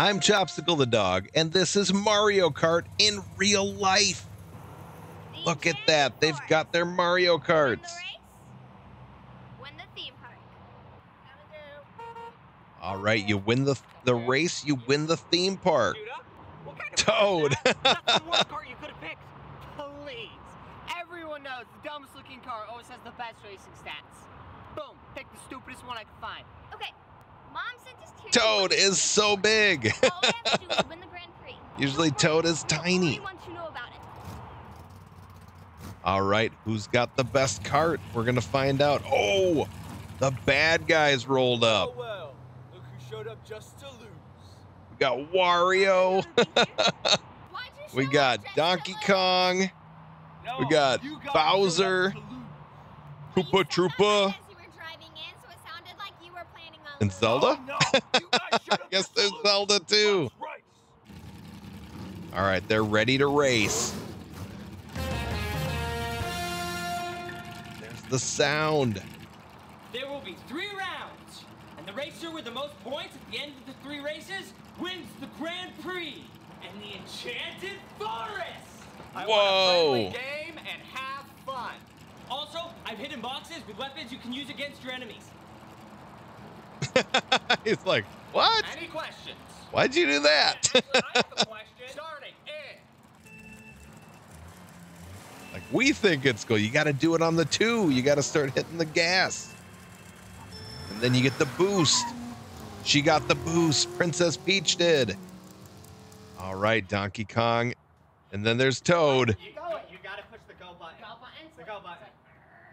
I'm Chopsicle the dog, and this is Mario Kart in real life. Look at that. They've got their Mario Win Karts. race, win the theme park. All right, you win the the race, you win the theme park. What kind of Toad. car is that? That's the worst car you could have picked. Please. Everyone knows the dumbest looking car always has the best racing stats. Boom. Pick the stupidest one I can find. Okay, Mom sent us here. Toad is so big. All we have to do is win the Grand Prix. Usually Toad is tiny. we want to know about it. All right, who's got the best cart? We're gonna find out. Oh, the bad guys rolled Oh up. well, look who showed up just to lose. We got Wario. We got Donkey Kong. No, We got Bowser. showed up to lose. You Koopa Troopa. And. Zelda? Oh, no, you guys showed up Guess there's. Zelda too. All right, they're ready to race. There's the sound. There will be three rounds, and the racer with the most points at the end of the three races wins the Grand Prix and the Enchanted Forest. I Whoa. want a game and have fun. Also, I've hidden boxes with weapons you can use against your enemies. He's like, what? Any questions? Why'd you do that? Actually, I have a question. Starting in. like we think it's cool. You got to do it on the two. You got to start hitting the gas, and then you get the boost. She got the boost. Princess Peach did. All right, Donkey Kong, and then there's Toad. You, go, you gotta push the go button. Go buttons? The go button.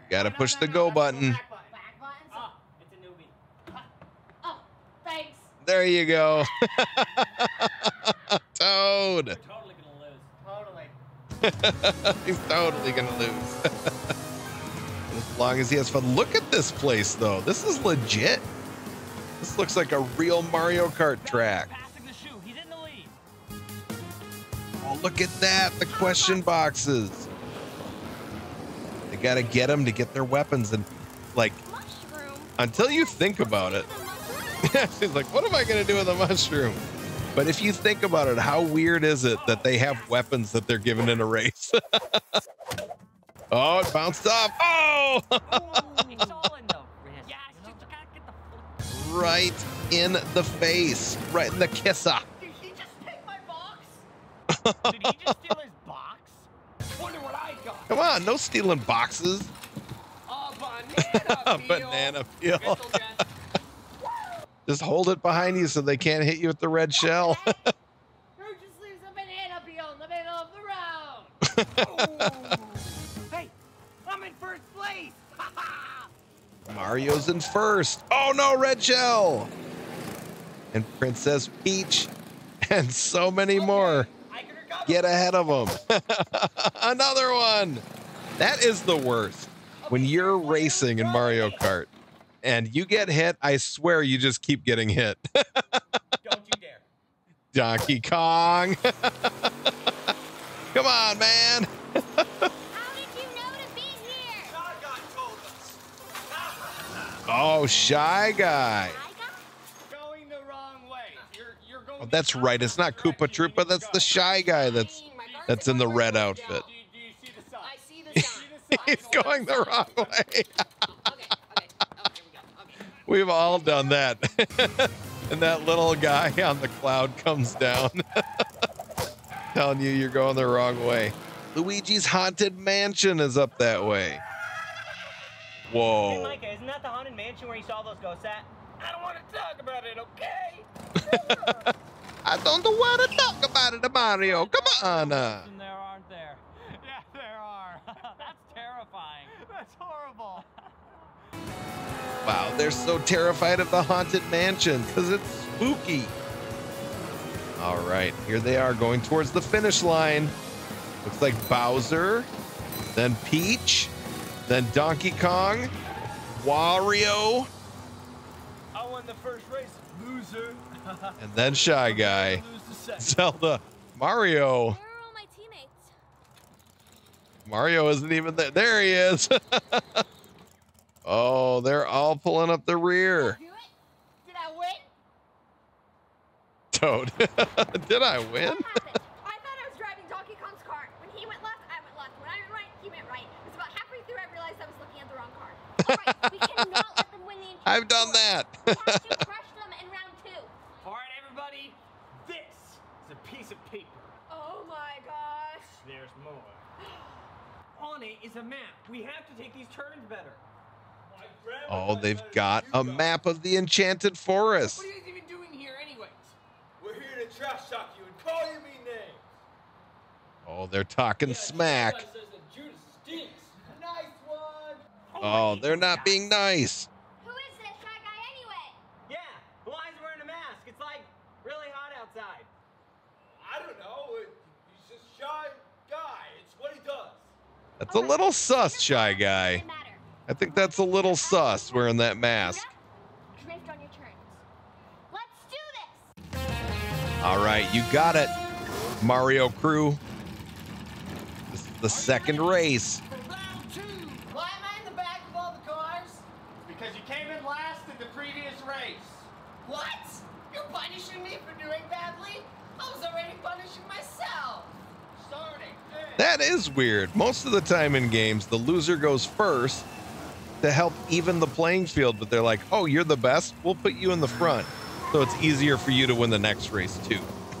You got to No, no, push no, the no, go button. back button. Back buttons? Ah, it's a newbie. Oh, thanks. There you go. Toad. You're totally gonna lose. Totally. He's totally gonna lose. as long as he has fun. Look at this place, though. This is legit. This looks like a real Mario Kart track. Passing the shoe. He's in the lead. Oh, look at that. The question boxes. They gotta get them to get their weapons. And, like, until you think about it, she's like, what am I gonna do with a mushroom? But if you think about it, how weird is it that they have weapons that they're given in a race? oh, it bounced off. Oh! it's all in the wrist. Yeah, you gotta get the right in the face, right in the kisser. Did he just take my box? Did he just steal his box? Wonder what I got. Come on, no stealing boxes. A banana peel. banana peel. Crystal Jet. Just hold it behind you so they can't hit you with the red shell. Who just leaves a banana peel in the middle of the road? Oh. hey, I'm in first place. Ha ha. Mario's in first. Oh no, red shell. And Princess Peach and so many more. I can recover. Get ahead of them. Another one. That is the worst. When you're racing in Mario Kart and you get hit, I swear you just keep getting hit. Don't you dare. Donkey Kong. Come on, man. How did you know to be here? Shotgun told us. Oh, Shy Guy. Going the wrong way. You're, you're going Oh, that's right. It's not Koopa Troopa. That's the Shy Guy that's that's in the red outfit. Do you, see the sign? I see the sign. He's going the wrong way. okay, okay. Oh, here we go. Okay. We've all done that. and that little guy on the cloud comes down, telling you you're going the wrong way. Luigi's Haunted Mansion is up that way. Whoa. Hey, Micah, isn't that the haunted mansion where you saw those ghosts at? I don't want to talk about it, okay? I don't want to talk about it, Mario. Come on. Uh. And there aren't there. Yeah, there are. That's terrifying. That's horrible. Wow, they're so terrified of the Haunted Mansion because it's spooky. All right, here they are going towards the finish line. Looks like Bowser, then Peach, then Donkey Kong, Wario, I won the first race, loser. and then Shy Guy, Lose the second. Zelda, Mario. Where are all my teammates? Mario isn't even there. There he is. oh, they're all pulling up the rear. Do it? Did I win? Toad. Did I win? What? I thought I was driving Donkey Kong's car. When he went left, I went left. When I went right, he went right. It was about halfway through, I realized I was looking at the wrong car. All right, we cannot let them win the I've done that. We have to crush them in round two. All right, everybody. This is a piece of paper. Oh my gosh. There's more. On it is a map. We have to take these turns better. Oh, they've got a map of the Enchanted Forest. What are you guys even doing here, anyways? We're here to trash talk you and call you mean names. Oh, they're talking smack. Judas stinks. Nice one. Oh, oh they're not being nice. Who is this shy guy anyway? Yeah, why is he wearing a mask? It's like really hot outside. I don't know. He's just shy guy. It's what he does. That's a little sus, shy guy. I think that's a little sus wearing that mask. All right, you got it, Mario Crew. This is the second race. Because you came in last in the previous race. What? You're punishing me for doing badly? I was already punishing myself. That is weird. Most of the time in games, the loser goes first to help even the playing field, but they're like, oh, you're the best? We'll put you in the front. So it's easier for you to win the next race, too.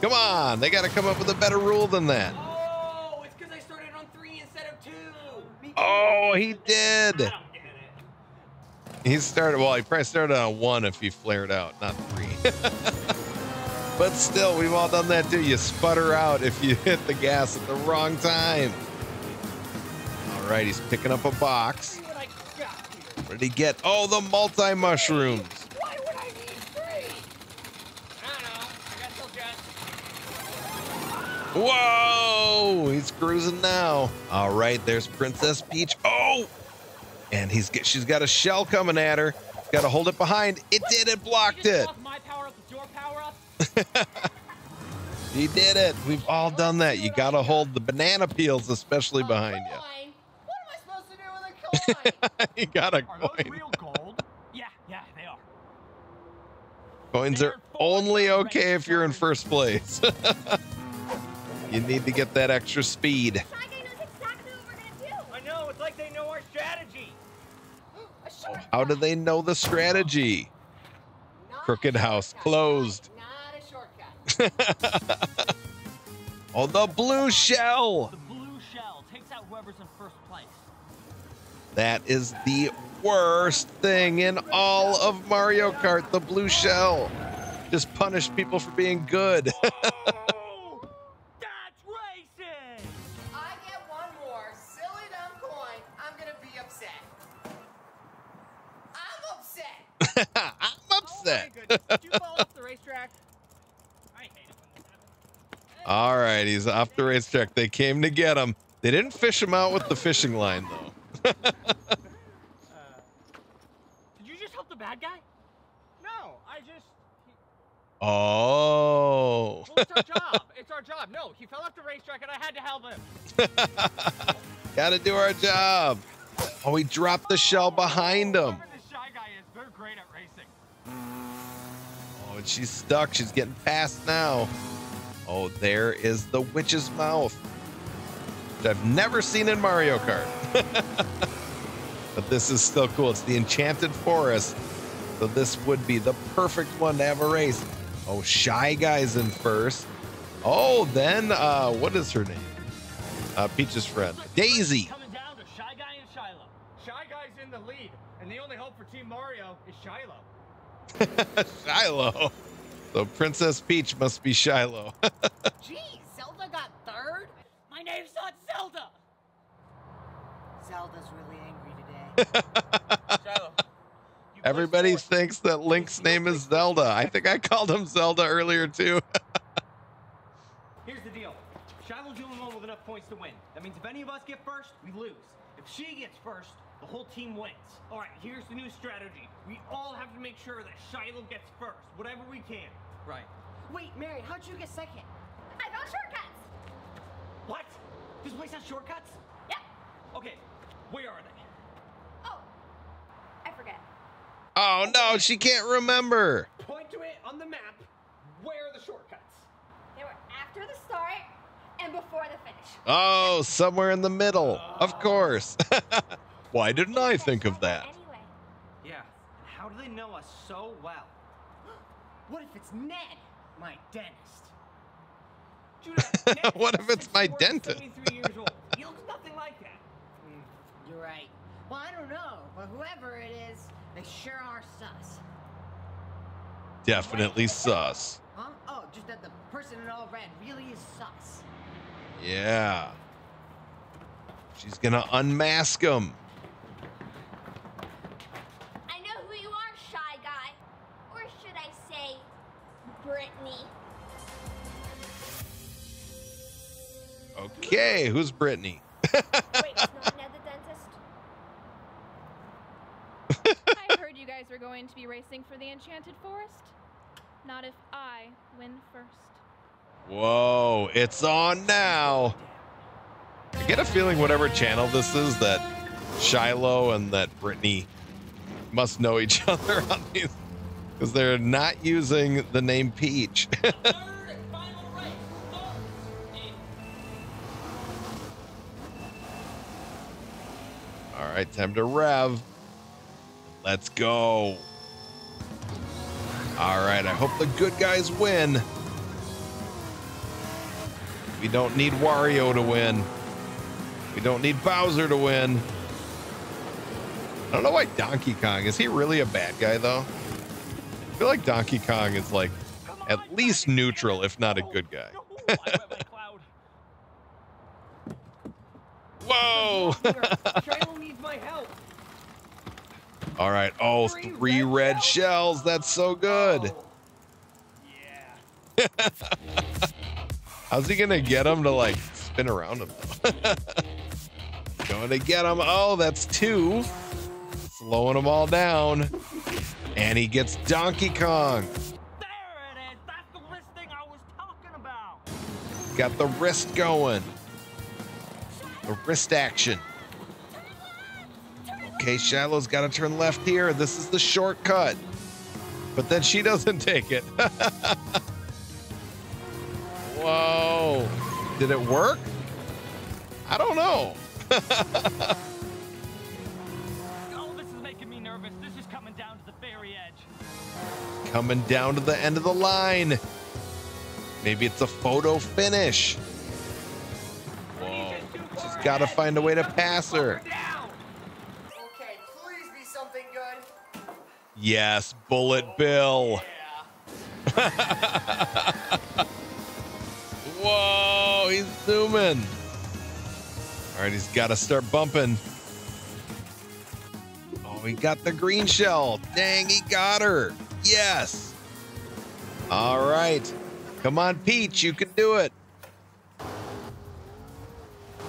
come on, they got to come up with a better rule than that. Oh, it's because I started on three instead of two. Oh, he did. I don't get it. He started, well, he probably started on one if he flared out, not three. but still, we've all done that too. You sputter out if you hit the gas at the wrong time. All right, he's picking up a box. What I got here. What did he get? Oh, the multi mushrooms. Why would I need three? I don't know. I got till just. Whoa, he's cruising now. All right, there's Princess Peach. Oh, and he's get, she's got a shell coming at her. Got to hold it behind. It did. It blocked it. swap my power up with your power up. He did it. We've all done that. You got to hold the banana peels, especially oh, behind you. Coin? What am I supposed to do with a coin? you got a Are those coin. real gold? Yeah, yeah, they are. Coins are only okay if you're in first place. you need to get that extra speed. Shy knows exactly what we're gonna do. I know. It's like they know our strategy. How do they know the strategy? Not Crooked house closed. Not a shortcut. oh, the blue shell. The blue shell That is the worst thing in all of Mario Kart, the blue shell. Just punish people for being good. Oh, that's racing. I get one more silly dumb coin. I'm gonna be upset. I'm upset. I'm oh upset. Did you fall off the racetrack? I hate it when this happens. All right, he's off the racetrack. They came to get him. They didn't fish him out with the fishing line, though. Did you just help the bad guy? No, I just. Oh. Well, it's our job. It's our job. No, he fell off the racetrack and I had to help him. Gotta do our job. Oh, he dropped the shell oh, behind him. Whoever the shy guy is, they're great at racing. Oh, and she's stuck. She's getting past now. Oh, there is the witch's mouth. Which I've never seen in Mario Kart. but this is still cool. It's the Enchanted Forest. So this would be the perfect one to have a race. Oh, Shy Guy's in first. Oh, then uh what is her name? Uh Peach's friend. Daisy. Coming down to Shy Guy and Shiloh. Shy guy's in the lead, and the only hope for Team Mario is Shiloh. Shiloh. So Princess Peach must be Shiloh. Geez, Zelda got third. My name's not Zelda. Zelda's really angry today. Shiloh. Everybody thinks that Link's name is Zelda. I think I called him Zelda earlier too. Here's the deal. Shiloh's the only one with enough points to win. That means if any of us get first, we lose. If she gets first, the whole team wins. All right, here's the new strategy. We all have to make sure that Shiloh gets first, whatever we can. Right. Wait, Mary, how'd you get second? I found shortcuts. What? This place has shortcuts? Yep. Okay, where are they? Oh, I forget. Oh no, she can't remember. Point to it on the map, shortcuts? They were after the start and before the finish. Oh, somewhere in the middle. Of course. Why didn't I think of that? Anyway, Yeah. How do they know us so well? What if it's Ned, my dentist? Judah, What if it's my 6'4", dentist? 73 years old. He looks nothing like that. Hmm, you're right. Well, I don't know, but whoever it is, they sure are sus. Definitely sus. Huh? Oh, just that the person in all red really is sus. Yeah. She's gonna unmask him. I know who you are, shy guy. Or should I say, Brittany? Okay, who's Brittany? Wait, it's not Ned the dentist? I heard you guys were going to be racing for the Enchanted Forest. Not if I win first. Whoa, it's on now. I get a feeling whatever channel this is that Shiloh and that Brittany must know each other on these because they're not using the name Peach. All right, time to rev. Let's go. All right, I hope the good guys win. We don't need Wario to win. We don't need Bowser to win. I don't know why Donkey Kong is he really a bad guy though? I feel like Donkey Kong is like at least neutral, if not a good guy. Whoa! All right. Oh, Three red shells? That's so good. Yeah. How's he gonna get him to like spin around him? Going to get him. Oh, that's two. Slowing them all down. And he gets Donkey Kong. There it is. That's the wrist thing I was talking about. Got the wrist going. The wrist action. Okay, Shiloh's got to turn left here. This is the shortcut. But then she doesn't take it. Whoa. Did it work? I don't know. Oh, this is making me nervous. This is coming down to the very edge. Coming down to the end of the line. Maybe it's a photo finish. Whoa. She's got to find a way to pass her. Okay, please be something good. Yes, Bullet Bill. Whoa, he's zooming. All right, he's got to start bumping. Oh, he got the green shell. Dang, he got her. Yes. All right. Come on, Peach, you can do it.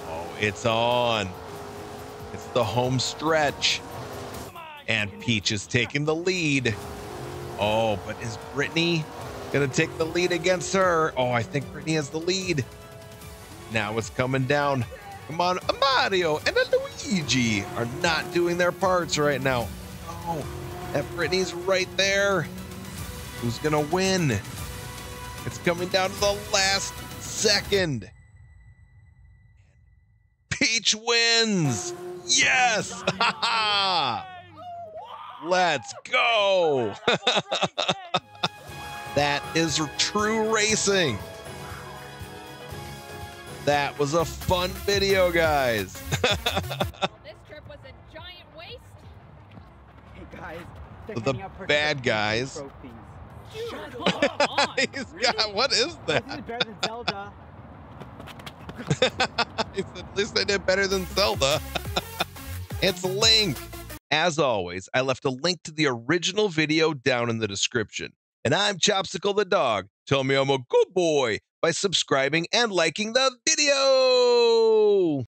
Oh, it's on. It's the home stretch. And Peach is taking the lead. Oh, but is Brittany gonna take the lead against her? Oh, I think Brittany has the lead. Now it's coming down. Come on, a Mario and a Luigi are not doing their parts right now. Oh, that Brittany's right there. Who's gonna win? It's coming down to the last second. Peach wins. Yes. Let's go. that is true racing. That was a fun video, guys. Well, this trip was a giant waste. Hey guys, The bad guys. Shut Come on. He's got, what is This is that? better than Zelda. He At least I did better than Zelda. it's Link. As always, I left a link to the original video down in the description. And I'm Chopsicle the dog. Tell me I'm a good boy by subscribing and liking the video.